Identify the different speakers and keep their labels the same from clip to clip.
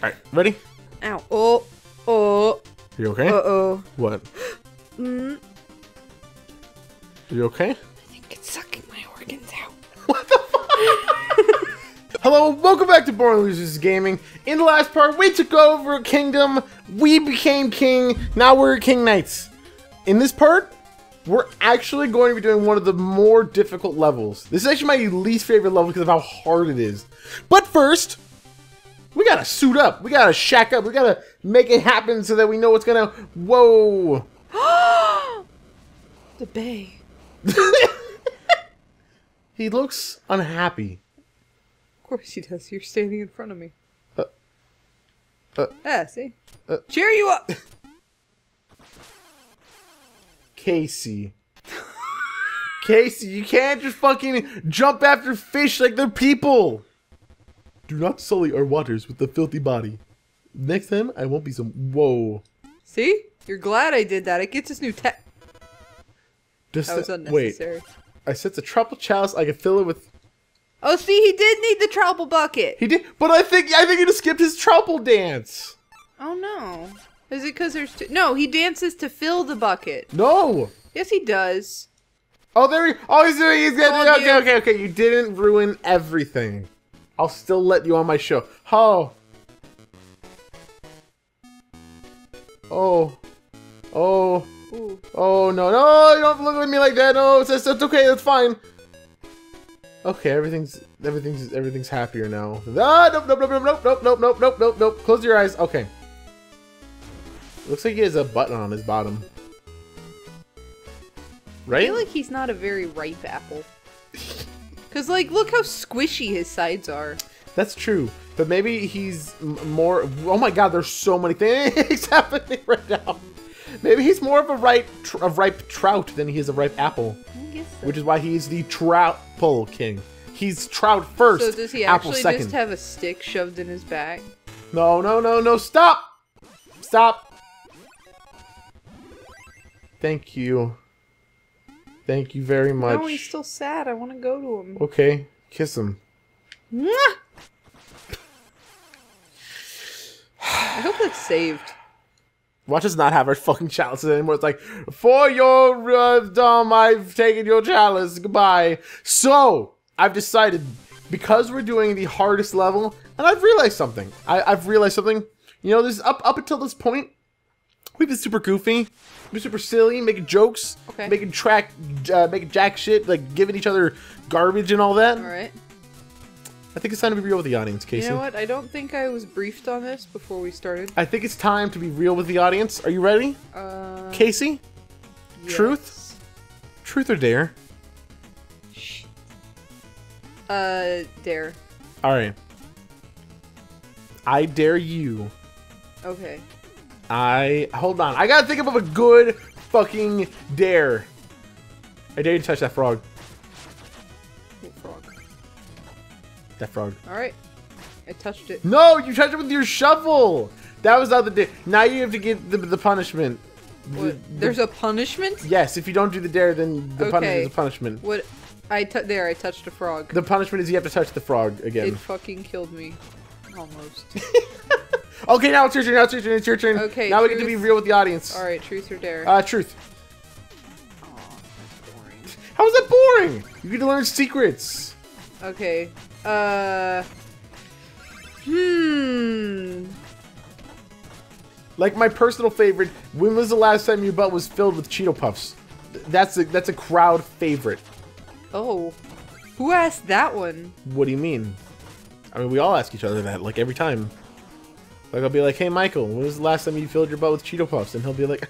Speaker 1: Alright, ready?
Speaker 2: Ow. Oh. Oh.
Speaker 1: You okay?
Speaker 2: Uh-oh.
Speaker 1: What?
Speaker 2: Mm.
Speaker 1: You okay?
Speaker 2: I think it's sucking my organs out. What the fuck?
Speaker 1: Hello, welcome back to Born Losers Gaming. In the last part, we took over a kingdom, we became king, now we're king knights. In this part, we're actually going to be doing one of the more difficult levels. This is actually my least favorite level because of how hard it is. But first, we gotta suit up, we gotta shack up, we gotta make it happen so that we know what's gonna... Whoa!
Speaker 2: The bay.
Speaker 1: He looks unhappy.
Speaker 2: Of course he does. You're standing in front of me.
Speaker 1: Uh, uh,
Speaker 2: ah, see?
Speaker 1: uh.
Speaker 2: Cheer you up!
Speaker 1: Casey. Casey, you can't just fucking jump after fish like they're people. Do not sully our waters with the filthy body. Next time, I won't be some. Whoa.
Speaker 2: See? You're glad I did that. It gets us new tech.
Speaker 1: Just
Speaker 2: That was
Speaker 1: a- wait. I set the Troupple Chalice. I can fill it with.
Speaker 2: Oh, see, he did need the trouble bucket.
Speaker 1: He did, but I think I think he just skipped his truffle dance.
Speaker 2: Oh no. Is it because there's two? No, he dances to fill the bucket.
Speaker 1: No.
Speaker 2: Yes, he does.
Speaker 1: Oh, there he. Oh, he's doing. He's getting. Okay, okay, okay. You didn't ruin everything. I'll still let you on my show. Oh. Oh. Oh.
Speaker 2: Ooh.
Speaker 1: Oh no no! You don't look at me like that. No, it's, it's, it's okay. That's fine. Okay, everything's everything's everything's happier now. Ah, nope, nope, nope, nope, nope, nope, nope, nope, nope, nope, nope. Close your eyes. Okay. Looks like he has a button on his bottom. Right?
Speaker 2: I feel like he's not a very ripe apple. Cause like, look how squishy his sides are.
Speaker 1: That's true. But maybe he's m- more. Oh my God! There's so many things happening right now. Maybe he's more of a ripe, tr- a ripe trout than he is a ripe apple.
Speaker 2: So.
Speaker 1: which is why he's the trout pull king. He's trout first,
Speaker 2: so does he
Speaker 1: apple
Speaker 2: actually
Speaker 1: second.
Speaker 2: just have a stick shoved in his back?
Speaker 1: No, no, no, no! Stop! Stop! Thank you. Thank you very much.
Speaker 2: No, he's still sad. I want to go to him.
Speaker 1: Okay, kiss him.
Speaker 2: Mwah! I hope that's saved.
Speaker 1: Watch us not have our fucking chalices anymore. It's like, for your uh, dumb, I've taken your chalice. Goodbye. So, I've decided, because we're doing the hardest level, and I've realized something. I, I've realized something. You know, this up up until this point, we've been super goofy, been super silly, making jokes,
Speaker 2: Okay.
Speaker 1: making track, uh, making jack shit, like giving each other garbage and all that.
Speaker 2: All right.
Speaker 1: I think it's time to be real with the audience, Casey.
Speaker 2: You know what? I don't think I was briefed on this before we started.
Speaker 1: I think it's time to be real with the audience. Are you ready,
Speaker 2: Uh,
Speaker 1: Casey? Truth? Truth or dare?
Speaker 2: yes. Uh, dare.
Speaker 1: All right. I dare you.
Speaker 2: Okay.
Speaker 1: I hold on. I gotta think of a good fucking dare. I dare you to touch that frog.
Speaker 2: Frog.
Speaker 1: That frog.
Speaker 2: All right. I touched it.
Speaker 1: No, you touched it with your shovel. That was not the dare. Now you have to get the, the punishment. The-
Speaker 2: What?
Speaker 1: the-
Speaker 2: There's a punishment?
Speaker 1: yes. If you don't do the dare, then the punishment is a punishment.
Speaker 2: What? I t- there. I touched a frog.
Speaker 1: The punishment is you have to touch the frog again.
Speaker 2: It fucking killed me. Almost.
Speaker 1: Okay, now it's your turn. Now it's your turn. It's your turn.
Speaker 2: Okay,
Speaker 1: Now we get to be real with the audience.
Speaker 2: All right. Truth or dare?
Speaker 1: Uh, truth.
Speaker 2: Aw, that's boring.
Speaker 1: How is that boring? You get to learn secrets.
Speaker 2: Okay. Uh. Hmm.
Speaker 1: Like my personal favorite. When was the last time your butt was filled with Cheeto Puffs? That's a that's a crowd favorite.
Speaker 2: Oh. Who asked that one?
Speaker 1: What do you mean? I mean, we all ask each other that like every time. Like I'll be like, "Hey, Michael, when was the last time you filled your butt with Cheeto Puffs?" And he'll be like,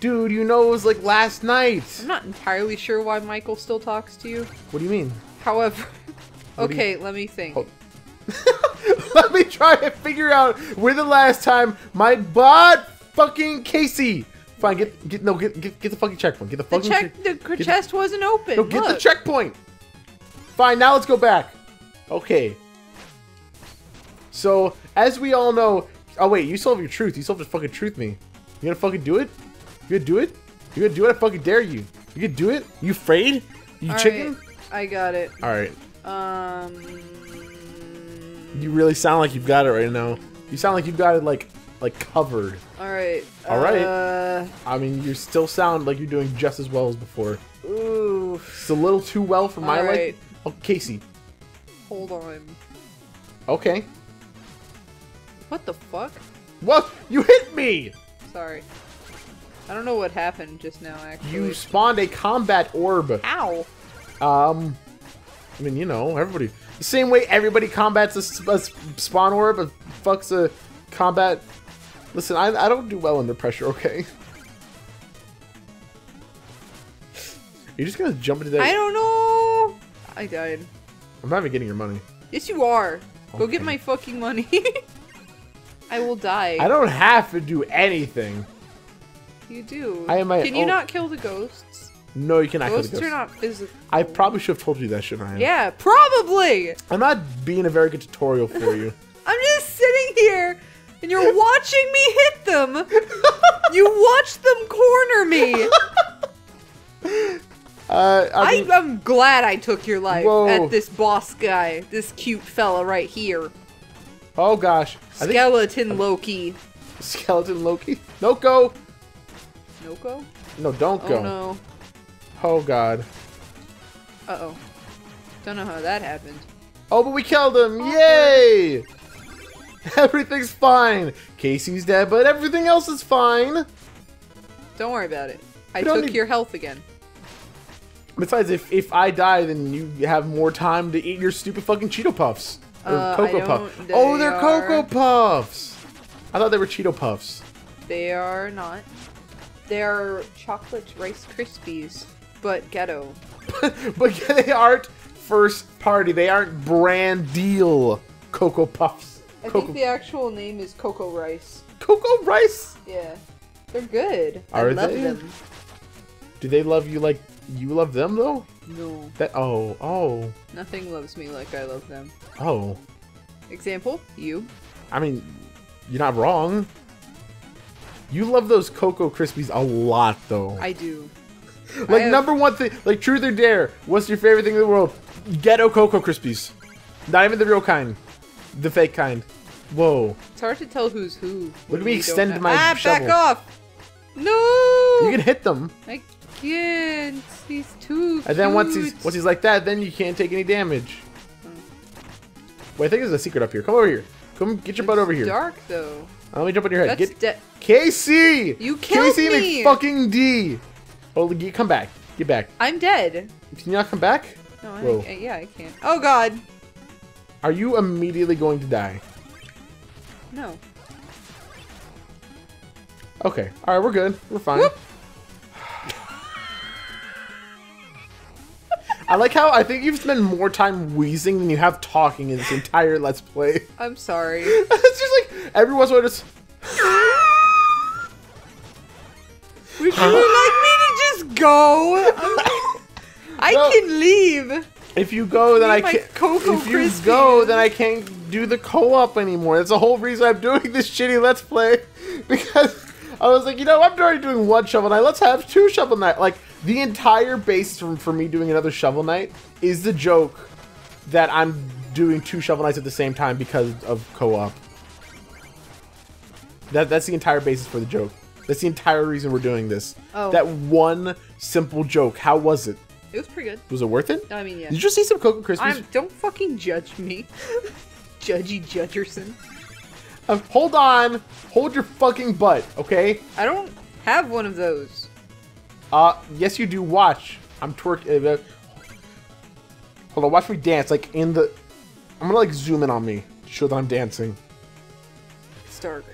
Speaker 1: "Dude, you know it was like last night."
Speaker 2: I'm not entirely sure why Michael still talks to you.
Speaker 1: What do you mean?
Speaker 2: However,
Speaker 1: do you-
Speaker 2: okay, let me think.
Speaker 1: Oh. Let me try and figure out when the last time my butt fucking Casey. Fine, get get no get get, get the fucking checkpoint. Get the
Speaker 2: the
Speaker 1: fucking
Speaker 2: check, the
Speaker 1: get-
Speaker 2: chest wasn't open.
Speaker 1: No, get the checkpoint. Fine, now let's go back. Okay. So, as we all know, oh wait, you still have your truth. You still have to fucking truth me. You gonna fucking do it? You gonna do it? You gonna do it? I fucking dare you. You gonna do it? You afraid? You
Speaker 2: All
Speaker 1: chicken?
Speaker 2: right, I got it.
Speaker 1: All right.
Speaker 2: Um.
Speaker 1: You really sound like you've got it right now. You sound like you've got it like like covered.
Speaker 2: All right.
Speaker 1: All right.
Speaker 2: Uh,
Speaker 1: I mean, you still sound like you're doing just as well as before.
Speaker 2: ooh.
Speaker 1: It's a little too well for my
Speaker 2: All
Speaker 1: like. Oh, Casey.
Speaker 2: Hold on.
Speaker 1: Okay.
Speaker 2: What the fuck?
Speaker 1: What? You hit me!
Speaker 2: Sorry. I don't know what happened just now. Actually.
Speaker 1: You spawned a combat orb.
Speaker 2: Ow.
Speaker 1: Um, I mean, you know, everybody. The same way everybody combats a, a spawn orb, and fucks a combat. Listen, I, I don't do well under pressure, okay? You're just gonna jump into that.
Speaker 2: I don't know. I died.
Speaker 1: I'm not even getting your money.
Speaker 2: Yes, you are. Go get my fucking money. I will die.
Speaker 1: I don't have to do anything.
Speaker 2: You do.
Speaker 1: I am my
Speaker 2: Can you
Speaker 1: own-
Speaker 2: not kill the ghosts?
Speaker 1: No, you cannot kill the
Speaker 2: Ghosts are not physical.
Speaker 1: I probably should have told you that, shouldn't I?
Speaker 2: Yeah, probably.
Speaker 1: I'm not being a very good tutorial for you.
Speaker 2: I'm just sitting here, and you're watching me hit them. you watch them corner me.
Speaker 1: Uh, I mean,
Speaker 2: I'm glad I took your life
Speaker 1: Whoa.
Speaker 2: at this boss guy, this cute fella right here.
Speaker 1: Oh gosh. I think
Speaker 2: Skeleton Loki.
Speaker 1: skeleton Loki. No go.
Speaker 2: Noko?
Speaker 1: No, don't
Speaker 2: Oh
Speaker 1: go.
Speaker 2: no.
Speaker 1: Oh god.
Speaker 2: Uh oh. Don't know how that happened.
Speaker 1: Oh, but we killed him! Yay! Everything's fine. Casey's dead, but everything else is fine.
Speaker 2: Don't worry about it. I took
Speaker 1: need-
Speaker 2: your health again.
Speaker 1: Besides, if if I die, then you have more time to eat your stupid fucking Cheeto Puffs. Or
Speaker 2: Uh,
Speaker 1: Cocoa Puffs.
Speaker 2: they
Speaker 1: Oh, they're Cocoa Puffs. I thought they were Cheeto Puffs.
Speaker 2: They are not. They are chocolate Rice Krispies, but ghetto.
Speaker 1: but they aren't first party. They aren't brand deal Cocoa Puffs.
Speaker 2: I
Speaker 1: Cocoa,
Speaker 2: think the actual name is Cocoa Rice.
Speaker 1: Cocoa Rice?
Speaker 2: Yeah. They're good.
Speaker 1: Are
Speaker 2: I love
Speaker 1: they?
Speaker 2: them.
Speaker 1: Do they love you like you love them though?
Speaker 2: No.
Speaker 1: That oh oh
Speaker 2: Nothing loves me like I love them.
Speaker 1: oh.
Speaker 2: Example, you.
Speaker 1: I mean, you're not wrong. You love those Cocoa Krispies a lot, though.
Speaker 2: I do.
Speaker 1: like
Speaker 2: have-
Speaker 1: number one thing, like Truth or Dare. What's your favorite thing in the world? Ghetto Cocoa Krispies. Not even the real kind, the fake kind. Whoa!
Speaker 2: It's hard to tell who's who.
Speaker 1: me
Speaker 2: we
Speaker 1: extend my
Speaker 2: ah,
Speaker 1: shovel.
Speaker 2: back off! No!
Speaker 1: You can hit them,
Speaker 2: I He's too
Speaker 1: and then once he's once he's like that, then you can't take any damage. Wait, I think there's a secret up here. Come over here. Come get your butt over here.
Speaker 2: dark though.
Speaker 1: Let me jump on your head.
Speaker 2: That's
Speaker 1: Get Casey.
Speaker 2: You killed
Speaker 1: Casey
Speaker 2: me!
Speaker 1: fucking D. Oh, come back. Get back.
Speaker 2: I'm dead.
Speaker 1: Can you not come back?
Speaker 2: No, I,
Speaker 1: Whoa.
Speaker 2: I- yeah, I can't. Oh god.
Speaker 1: Are you immediately going to die?
Speaker 2: No.
Speaker 1: Okay. All right, we're good. We're fine.
Speaker 2: Whoop.
Speaker 1: I like how I think you've spent more time wheezing than you have talking in this entire Let's Play.
Speaker 2: I'm sorry.
Speaker 1: it's just like every once in a while, just
Speaker 2: Would you like me to just go? I
Speaker 1: No.
Speaker 2: can leave.
Speaker 1: if you go, then I can't.
Speaker 2: Cocoa
Speaker 1: If you
Speaker 2: Krispies.
Speaker 1: go, then I can't do the co-op anymore. That's the whole reason I'm doing this shitty Let's Play because I was like, you know, I'm already doing one Shovel Knight. Let's have two Shovel Knight. Like the entire base for, for me doing another Shovel Knight is the joke that I'm doing two Shovel Knights at the same time because of co-op. That that's the entire basis for the joke. That's the entire reason we're doing this.
Speaker 2: Oh.
Speaker 1: That one simple joke. How was it?
Speaker 2: It was pretty good.
Speaker 1: Was it worth it?
Speaker 2: I mean, yeah.
Speaker 1: Did you just see some Cocoa Krispies?
Speaker 2: I'm, don't fucking judge me. Judgy Judgerson.
Speaker 1: Uh, hold on. Hold your fucking butt, okay?
Speaker 2: I don't have one of those.
Speaker 1: Uh, yes you do. Watch. I'm twerking. Uh, hold on. Watch me dance. Like in the. I'm gonna like zoom in on me to show that I'm dancing.
Speaker 2: It's dark.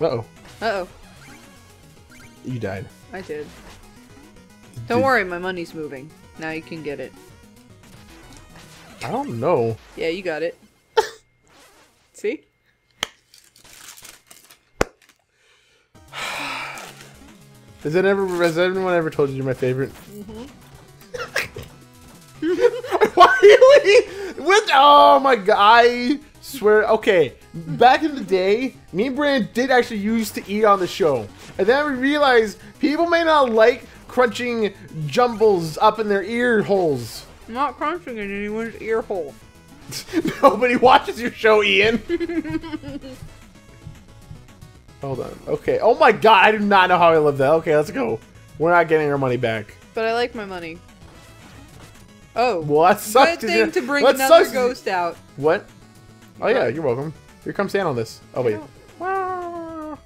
Speaker 1: Uh oh.
Speaker 2: Uh oh.
Speaker 1: You died.
Speaker 2: I did. Don't
Speaker 1: Did-
Speaker 2: worry, my money's moving. Now you can get it.
Speaker 1: I don't know.
Speaker 2: Yeah, you got it. See?
Speaker 1: It ever? Has anyone ever told you you're my favorite? Mm-hmm. Why are you leaving? What? Oh my god! I swear. Okay, back in the day, me and Brandon did actually used to eat on the show, and then we realized people may not like crunching jumbles up in their ear holes.
Speaker 2: I'm not crunching in anyone's ear hole.
Speaker 1: Nobody watches your show, Ian. Hold on. Okay. Oh my god, I do not know how I lived that. Okay, let's go. We're not getting our money back.
Speaker 2: But I like my money. Oh.
Speaker 1: Well, that sucks.
Speaker 2: Good thing to bring another
Speaker 1: sucks.
Speaker 2: ghost out.
Speaker 1: What? Oh yeah, you're welcome. Here comes stand on this. Oh wait. Wow.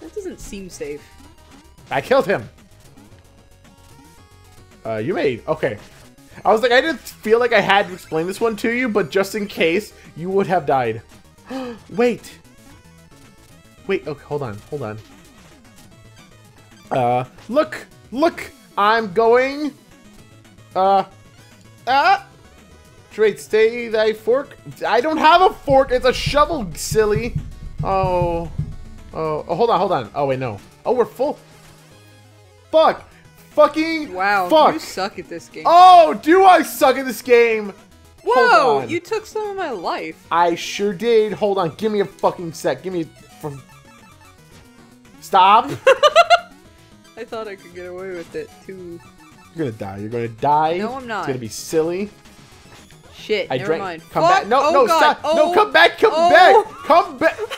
Speaker 2: That doesn't seem safe.
Speaker 1: I killed him. Uh, you made okay. I was like, I didn't feel like I had to explain this one to you, but just in case, you would have died. Wait. Wait. Okay, hold on. Hold on. Uh, look, look. I'm going. Uh, ah. Trade, stay thy fork. I don't have a fork. It's a shovel, silly. Oh. Oh, oh, hold on, hold on. Oh, wait, no. Oh, we're full. Fuck. Fucking
Speaker 2: Wow,
Speaker 1: fuck.
Speaker 2: you suck at this game.
Speaker 1: Oh, do I suck at this game?
Speaker 2: Whoa, you took some of my life.
Speaker 1: I sure did. Hold on. Give me a fucking sec. Give me. From... Stop.
Speaker 2: I thought I could get away with it too.
Speaker 1: You're gonna die. You're gonna die.
Speaker 2: No, I'm not.
Speaker 1: It's gonna be silly.
Speaker 2: Shit,
Speaker 1: I
Speaker 2: never
Speaker 1: drank.
Speaker 2: mind.
Speaker 1: Come
Speaker 2: Fuck.
Speaker 1: back. No,
Speaker 2: oh,
Speaker 1: no,
Speaker 2: God.
Speaker 1: stop.
Speaker 2: Oh.
Speaker 1: No, come back. Come
Speaker 2: Oh.
Speaker 1: back. Come back.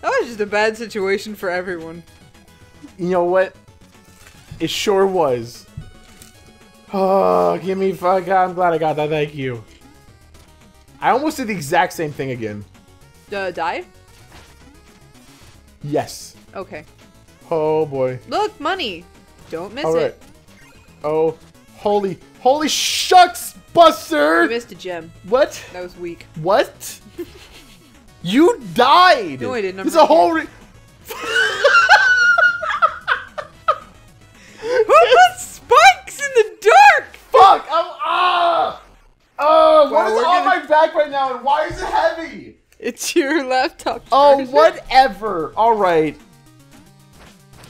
Speaker 2: That was just a bad situation for everyone.
Speaker 1: You know what? It sure was. Oh, give me fuck. I'm glad I got that. Thank you. I almost did the exact same thing again.
Speaker 2: Uh, die?
Speaker 1: Yes.
Speaker 2: Okay.
Speaker 1: Oh boy.
Speaker 2: Look, money. Don't miss
Speaker 1: All right.
Speaker 2: it.
Speaker 1: Oh, holy, holy shucks, Buster!
Speaker 2: You missed a gem.
Speaker 1: What?
Speaker 2: That was weak.
Speaker 1: What? you died.
Speaker 2: No, I didn't. I'm
Speaker 1: There's a whole. Re-
Speaker 2: Who put spikes in the dark?
Speaker 1: Fuck! I'm ah. Oh, what
Speaker 2: Wow,
Speaker 1: is on
Speaker 2: gonna-
Speaker 1: my back right now, and why is it heavy?
Speaker 2: It's your laptop.
Speaker 1: Oh, whatever. All right.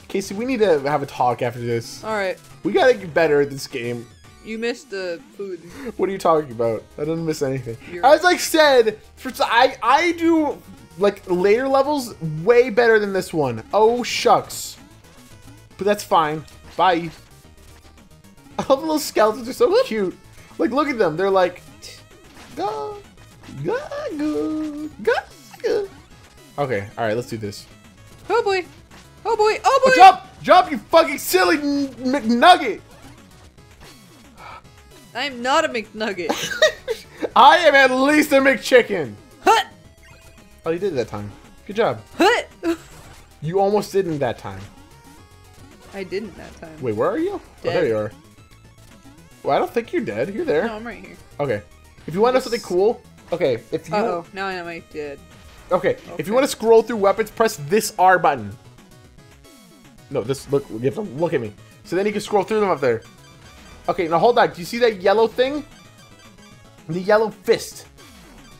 Speaker 1: Casey, we need to have a talk after this.
Speaker 2: All right.
Speaker 1: We gotta get better at this game.
Speaker 2: You missed the food.
Speaker 1: What are you talking about? I didn't miss anything.
Speaker 2: You're-
Speaker 1: As I said, for I I do like later levels way better than this one. Oh shucks. But that's fine. Bye. I love the little skeletons. They're so cute. Like look at them. They're like. Ga, Okay. All right. Let's do this.
Speaker 2: Oh boy. Oh boy. Oh boy.
Speaker 1: Oh, jump! Jump! You fucking silly McNugget!
Speaker 2: I'm not a McNugget.
Speaker 1: I am at least a McChicken.
Speaker 2: Hut.
Speaker 1: Oh, you did it that time. Good job.
Speaker 2: Hut.
Speaker 1: You almost didn't that time.
Speaker 2: I didn't that time.
Speaker 1: Wait, where are you? Oh, there you are. Well, I don't think you're dead. You're there.
Speaker 2: No, I'm right here.
Speaker 1: Okay. If you want to know something cool, okay. If you
Speaker 2: Uh oh. Now I I dead.
Speaker 1: okay, if you want to scroll through weapons, press this R button. No, this look. You have to look at me. So then you can scroll through them up there. Okay, now hold on. Do you see that yellow thing? The yellow fist.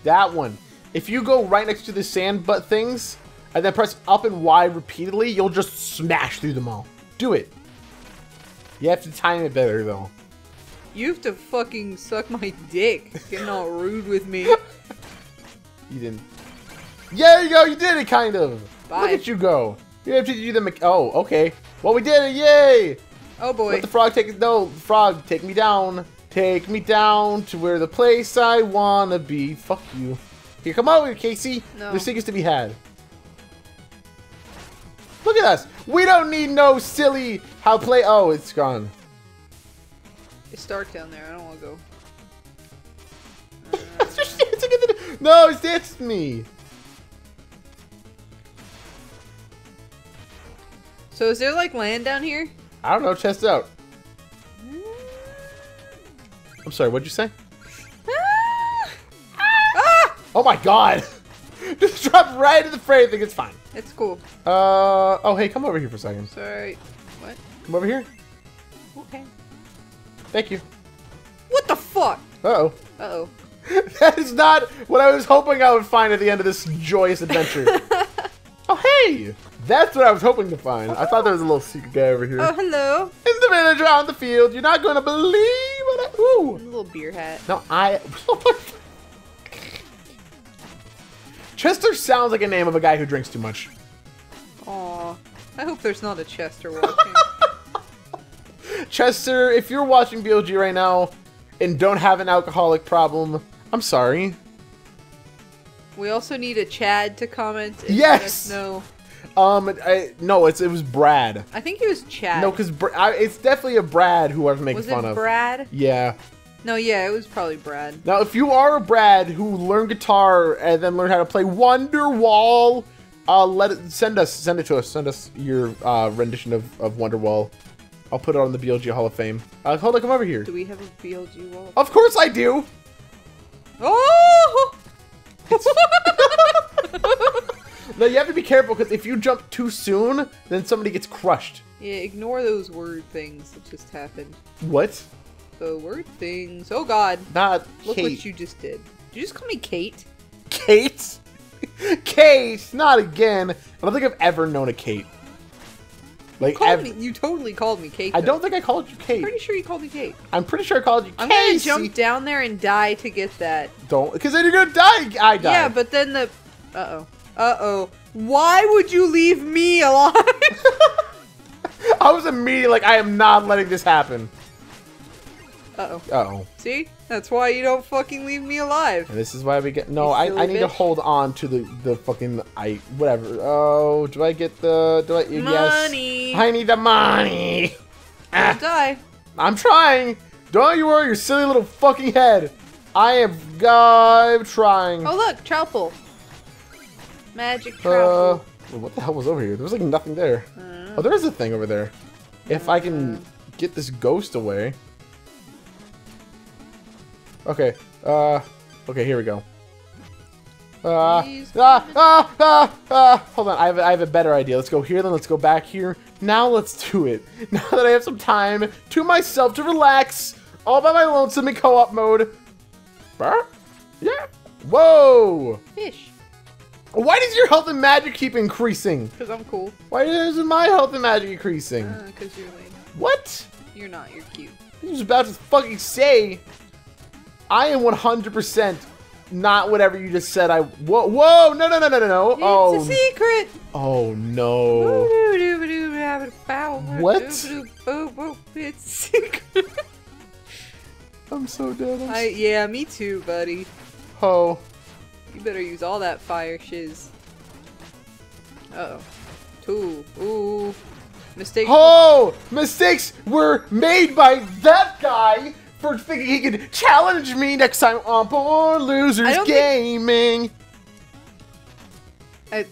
Speaker 1: That one. If you go right next to the sand butt things, and then press up and Y repeatedly, you'll just smash through them all. Do it. You have to time it better though.
Speaker 2: You have to fucking suck my dick. Getting all rude with me.
Speaker 1: You didn't. Yeah, there you go. You did it, kind of.
Speaker 2: Bye.
Speaker 1: Look at you go. You have to do the. Oh, okay. Well, we did it. Yay!
Speaker 2: Oh boy.
Speaker 1: Let the frog take it. No, frog, take me down. Take me down to where the place I wanna be. Fuck you. Here, come over here, Casey.
Speaker 2: No.
Speaker 1: There's tickets to be had. Look at us. We don't need no silly how play. Oh, it's gone.
Speaker 2: It's dark down there. I don't want to go.
Speaker 1: It's just dancing in the- no, it's dancing me.
Speaker 2: So is there like land down here?
Speaker 1: I don't know. Chest out. I'm sorry. What'd you say?
Speaker 2: ah!
Speaker 1: Oh my god! Just drop right in the frame. I think it's fine.
Speaker 2: It's cool.
Speaker 1: Uh oh. Hey, come over here for a second.
Speaker 2: Sorry. What?
Speaker 1: Come over here.
Speaker 2: Okay.
Speaker 1: Thank you.
Speaker 2: What the fuck?
Speaker 1: Uh oh.
Speaker 2: Uh oh.
Speaker 1: that is not what I was hoping I would find at the end of this joyous adventure. oh hey! That's what I was hoping to find. I thought there was a little secret guy over here.
Speaker 2: Oh hello.
Speaker 1: In the village around the field, you're not going to believe what I. Ooh.
Speaker 2: A little beer hat.
Speaker 1: No, I. Chester sounds like a name of a guy who drinks too much.
Speaker 2: Aw. I hope there's not a Chester watching.
Speaker 1: Chester, if you're watching BLG right now and don't have an alcoholic problem, I'm sorry.
Speaker 2: We also need a Chad to comment.
Speaker 1: Yes!
Speaker 2: No.
Speaker 1: Um, I, no, it's it was Brad.
Speaker 2: I think it was Chad.
Speaker 1: No, because it's definitely a Brad who I was making
Speaker 2: was
Speaker 1: fun
Speaker 2: it. Brad?
Speaker 1: Yeah.
Speaker 2: No, yeah, it was probably Brad.
Speaker 1: Now, if you are a Brad who learned guitar and then learned how to play Wonderwall, uh, let it send us send it to us. Send us your uh, rendition of of Wonderwall. I'll put it on the BLG Hall of Fame. Uh, hold on, come over here.
Speaker 2: Do we have a BLG wall?
Speaker 1: Of course I do.
Speaker 2: Oh!
Speaker 1: Now you have to be careful because if you jump too soon, then somebody gets crushed.
Speaker 2: yeah, ignore those word things that just happened.
Speaker 1: What?
Speaker 2: The word things. Oh god.
Speaker 1: Not
Speaker 2: Look
Speaker 1: Kate.
Speaker 2: what you just did. Did you just call me Kate?
Speaker 1: Kate? Kate! Not again. I don't think I've ever known a Kate. Like,
Speaker 2: Called
Speaker 1: ev-
Speaker 2: me, you totally called me Kate.
Speaker 1: I don't think I called you Kate.
Speaker 2: I'm pretty sure you called me Kate.
Speaker 1: I'm pretty sure I called you
Speaker 2: I'm gonna jump down there and die to get that.
Speaker 1: Don't, because then you're gonna die. I die.
Speaker 2: Yeah, but then the. Uh oh. Uh oh. Why would you leave me alive?
Speaker 1: I was immediately like, I am not letting this happen.
Speaker 2: Uh oh.
Speaker 1: Uh oh.
Speaker 2: See? That's why you don't fucking leave me alive.
Speaker 1: And this is why we get. No, I, I need to hold on to the the fucking I whatever. Oh, do I get the? Do I?
Speaker 2: Money.
Speaker 1: Yes. I need the money.
Speaker 2: Don't die.
Speaker 1: I'm trying. Don't you worry your silly little fucking head. I am. I'm trying.
Speaker 2: Oh look, Troupple. Magic
Speaker 1: Uh, what the hell was over here? There was like nothing there.
Speaker 2: Uh,
Speaker 1: Oh, there is a thing over there. If I can get this ghost away. Okay. Uh. Okay. Here we go. Uh,
Speaker 2: Please.
Speaker 1: ah, ah, ah, ah. Hold on. I have, I have a better idea. Let's go here, then let's go back here. Now let's do it. Now that I have some time to myself to relax, all by my lonesome in co-op mode. Burr? Yeah. Whoa.
Speaker 2: Fish.
Speaker 1: Why does your health and magic keep increasing?
Speaker 2: Because I'm cool.
Speaker 1: Why isn't my health and magic increasing?
Speaker 2: Because you're lame.
Speaker 1: What?
Speaker 2: You're not. You're cute.
Speaker 1: I was about to fucking say. I am 100% not whatever you just said. I whoa whoa no no no no no no.
Speaker 2: It's
Speaker 1: Oh
Speaker 2: a secret.
Speaker 1: oh no. What?
Speaker 2: It's secret.
Speaker 1: I'm so dead. I'm
Speaker 2: I, yeah, me too, buddy.
Speaker 1: oh.
Speaker 2: You better use all that fire shiz. Uh oh. Two. Ooh. Mistake.
Speaker 1: Oh, mistakes were made by that guy for thinking he could challenge me next time on Poor
Speaker 2: I
Speaker 1: Losers
Speaker 2: don't think-
Speaker 1: Gaming.
Speaker 2: I,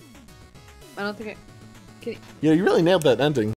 Speaker 2: I don't think I. Can
Speaker 1: Yeah, you really nailed that ending.